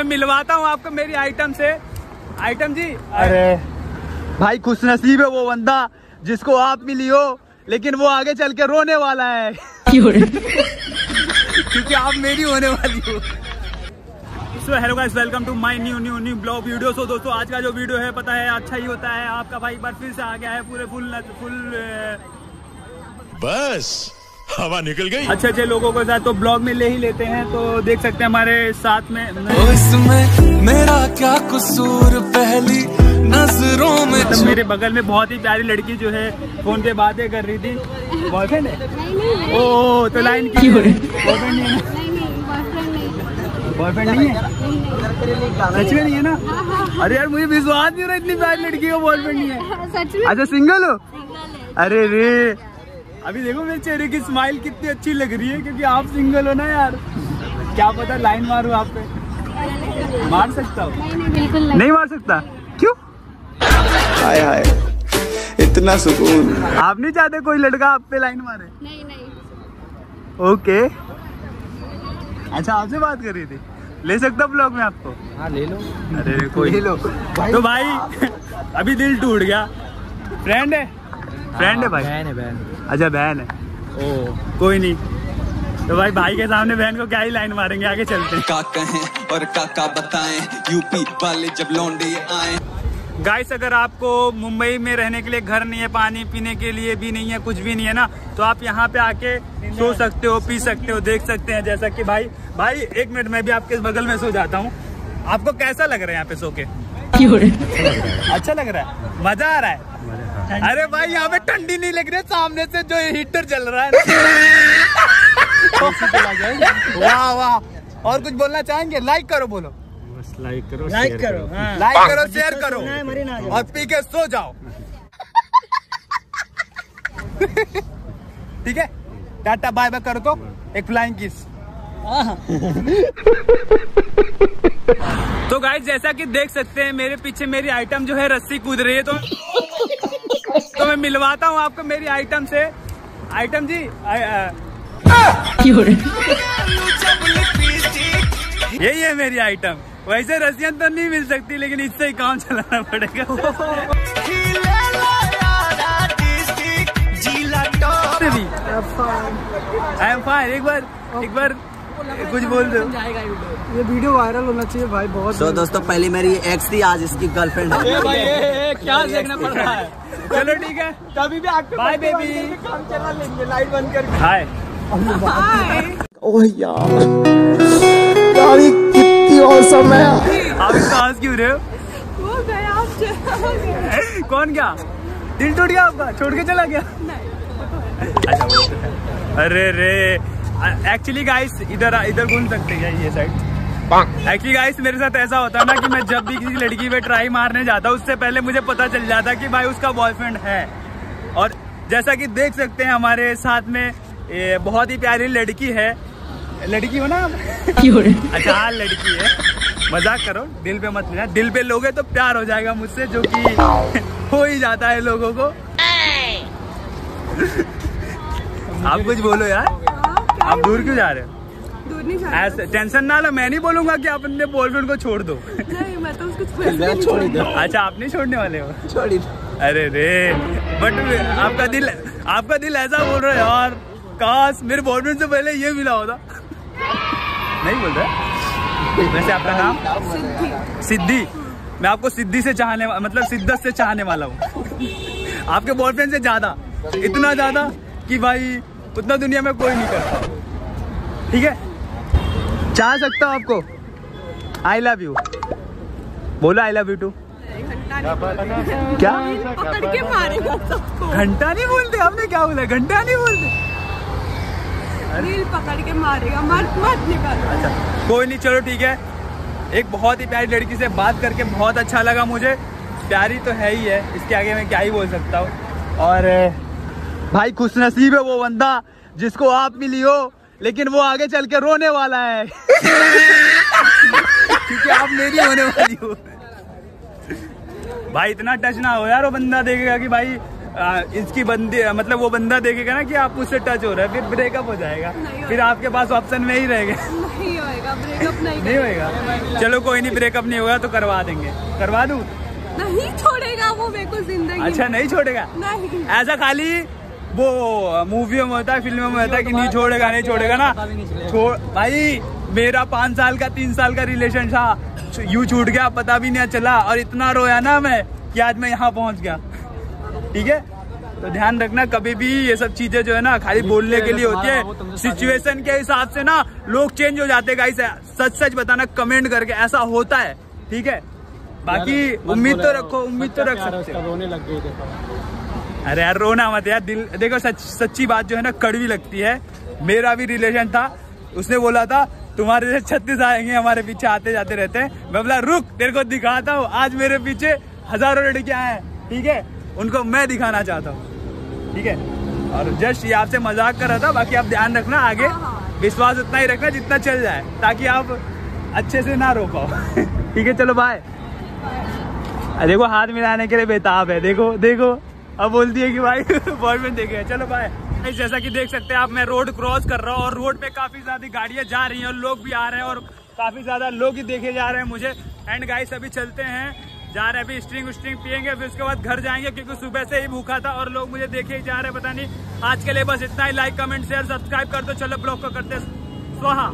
मैं मिलवाता हूँ आपको मेरी आइटम से। आइटम जी अरे। भाई खुश नसीब है वो बंदा जिसको आप मिली हो लेकिन वो आगे चल के रोने वाला है। क्योंकि आप मेरी होने वाली हो। So hello guys welcome to my new new new blog video so दोस्तों आज का जो वीडियो है पता है अच्छा ही होता है। आपका भाई एक बार फिर से आ गया है पूरे फुल फुल बस। हवा निकल गई। अच्छे अच्छे लोगों के साथ तो ब्लॉग में ले ही लेते हैं तो देख सकते हैं हमारे साथ में इसमें मेरा क्या कसूर? पहली नज़रों में तो मेरे बगल में बहुत ही प्यारी लड़की जो है फ़ोन पे बातें कर रही थी। बॉयफ्रेंड है? ओ तो लाइन की बॉयफ्रेंड नहीं है बॉयफ्रेंड नहीं है? सच में नहीं है ना? अरे यार मुझे विश्वास नहीं हो रहा इतनी प्यारी लड़की का बॉयफ्रेंड नहीं है। अच्छा सिंगल हो। अरे रे। अभी देखो मेरे चेहरे की स्माइल कितनी अच्छी लग रही है क्योंकि आप सिंगल हो ना यार। क्या पता लाइन मारू आप पे। मार सकता हूँ? नहीं नहीं बिल्कुल नहीं। नहीं मार सकता। क्यों? हाय हाय। इतना सुकून। आप नहीं चाहते कोई लड़का आप पे लाइन मारे? नहीं नहीं। ओके। अच्छा आपसे बात कर रही थी। ले सकता ब्लॉग में आपको? हाँ ले लो। अरे कोई ले लो। भाई तो भाई अभी दिल टूट गया। फ्रेंड है? फ्रेंड है भाई? बहन है बहन। अच्छा बहन है। ओ कोई नहीं। तो भाई भाई के सामने बहन को क्या ही लाइन मारेंगे आगे चलते हैं। का कहें और काका बताएँ यूपी वाले जब लौंडे आए। गाइस अगर आपको मुंबई में रहने के लिए घर नहीं है पानी पीने के लिए भी नहीं है कुछ भी नहीं है ना तो आप यहाँ पे आके सो सकते हो पी सकते हो देख सकते हैं जैसा कि भाई भाई एक मिनट मैं भी आपके बगल में सो जाता हूँ। आपको कैसा लग रहा है यहाँ पे सो के? अच्छा लग रहा है। मज़ा आ रहा है? अरे भाई यहाँ पे ठंडी नहीं लग रही है सामने से जो हीटर चल रहा है वाह वाह। और कुछ बोलना चाहेंगे? लाइक करो बोलो। लाइक करो लाइक करो लाइक करो शेयर करो। और पी के सो जाओ। ठीक है? टाटा बाय बाय करो तो। एक फ्लाइंग किस तो गाइस जैसा कि देख सकते हैं मेरे पीछे मेरी आइटम जो है रस्सी कूद रही है तो तो मैं मिलवाता हूँ आपको मेरी आइटम से। आइटम जी आ, आ, यही है मेरी आइटम। वैसे रसियन तो नहीं मिल सकती लेकिन इससे ही काम चलाना पड़ेगा। आई एम फाइन एक बार एक बार। कुछ बोल दो। ये वीडियो वायरल होना चाहिए भाई बहुत तो दोस्तों पहली मेरी एक्स थी आज इसकी गर्लफ्रेंड है। ए भाई ए, क्या देखना पड़ रहा है? चलो ठीक है। कभी भी आपके बाय बेबी काम चला लेंगे लाइट बंद करके। हाय ओह यार यार कितनी औसम है। आप सांस क्यों रहे हो? वो गया कौन क्या दिल टूट गया आपका? छोड़ के चला गया? अच्छा तो अरे रे एक्चुअली गाइस इधर इधर घूम सकते हैं ये साइड एक्चुअली गाइस मेरे साथ ऐसा होता है ना कि मैं जब भी किसी लड़की पे ट्राई मारने जाता हूँ उससे पहले मुझे पता चल जाता कि भाई उसका बॉयफ्रेंड है। और जैसा कि देख सकते हैं हमारे साथ में ये बहुत ही प्यारी लड़की है। लड़की हो ना आप? अच्छा हाँ लड़की है। मज़ाक करो दिल पे मत लेना। दिल पे लोगे तो प्यार हो जाएगा मुझसे जो कि हो ही जाता है लोगों को। आप कुछ बोलो यार। आप दूर क्यों जा रहे हो? दूर नहीं जा ऐसे टेंशन ना लो मैं नहीं बोलूँगा कि आप अपने बॉयफ्रेंड को छोड़ दो। नहीं मैं तो उसको छोड़ दो अच्छा आप नहीं छोड़ने वाले हो? छोड़ी अरे रे बट आपका दिल आपका दिल ऐसा बोल रहा है यार काश मेरे बॉयफ्रेंड से पहले ये मिला होता। नहीं बोल रहा वैसे आपका नाम? सिद्धि। मैं आपको सिद्धि से चाहने मतलब सिद्धत से चाहने वाला हूँ। आपके बॉयफ्रेंड से ज़्यादा इतना ज़्यादा कि भाई उतना दुनिया में कोई नहीं करता। ठीक है? चाह सकता हूँ आपको। आई लव यू बोलो आई लव यू टू क्या? घंटा नहीं बोलते आपने क्या बोला? घंटा नहीं बोलते। रील पकड़ के मारेगा मत मत निकाल। अच्छा कोई नहीं चलो ठीक है। एक बहुत ही प्यारी लड़की से बात करके बहुत अच्छा लगा मुझे। प्यारी तो है ही है इसके आगे मैं क्या ही बोल सकता हूँ। और भाई खुश नसीब है वो बंदा जिसको आप मिली हो लेकिन वो आगे चल के रोने वाला है। क्योंकि आप मेरी होने वाली हो। भाई इतना टच ना हो यार वो बंदा देखेगा कि भाई आ, इसकी बंदी मतलब वो बंदा देखेगा ना कि आप उससे टच हो रहा है फिर ब्रेकअप हो जाएगा। फिर आपके पास ऑप्शन में ही रहेगा नहीं होएगा ब्रेकअप नहीं नहीं होएगा। चलो कोई नहीं ब्रेकअप नहीं होगा तो करवा देंगे। करवा दूँ? नहीं छोड़ेगा वो मेरे को ज़िंदगी अच्छा नहीं छोड़ेगा? नहीं। ऐसा खाली वो मूवियों में होता है फ़िल्मों में होता है कि नहीं छोड़ेगा नहीं छोड़ेगा ना? छोड़ भाई मेरा पाँच साल का तीन साल का रिलेशन था। यू छूट गया पता भी नहीं चला और इतना रोया ना मैं कि आज मैं यहाँ पहुँच गया। ठीक है? तो ध्यान रखना कभी भी ये सब चीज़ें जो है ना खाली बोलने के लिए होती है। सिचुएशन के हिसाब से ना लोग चेंज हो जाते हैं गाइस सच सच बताना कमेंट करके ऐसा होता है। ठीक है? बाकी उम्मीद तो रखो उम्मीद तो रख सकते रोने लग गई अरे यार रोना मत यार दिल देखो सच सच्ची बात जो है ना कड़वी लगती है। मेरा भी रिलेशन था उसने बोला था तुम्हारे से छत्तीस आएँगे हमारे पीछे आते जाते रहते हैं। मैं बोला रुक तेरे को दिखाता हूँ आज मेरे पीछे हज़ारों लड़कियाँ हैं ठीक है? उनको मैं दिखाना चाहता हूँ। ठीक है? और जस्ट ये आपसे मज़ाक कर रहा था बाकी आप ध्यान रखना आगे। विश्वास उतना ही रखना जितना चल जाए ताकि आप अच्छे से ना रो पाओ। ठीक है चलो बाय देखो हाथ मिलाने के लिए बेताब है देखो देखो। अब बोलती है कि भाई बॉयफ्रेंड देखे चलो बाय जैसा कि देख सकते हैं, आप मैं रोड क्रॉस कर रहा हूँ और रोड पे काफ़ी ज़्यादा गाड़ियाँ जा रही हैं और लोग भी आ रहे हैं और काफ़ी ज़्यादा लोग ही देखे जा रहे हैं मुझे। एंड गाइस अभी चलते हैं। जा रहे हैं, अभी स्ट्रिंग स्ट्रिंग पियेंगे, फिर उसके बाद घर जाएँगे, क्योंकि सुबह से ही भूखा था और लोग मुझे देखे ही जा रहे पता नहीं। आज के लिए बस इतना ही। लाइक कमेंट शेयर सब्सक्राइब कर दो। चलो ब्लॉग को करते स्वाहा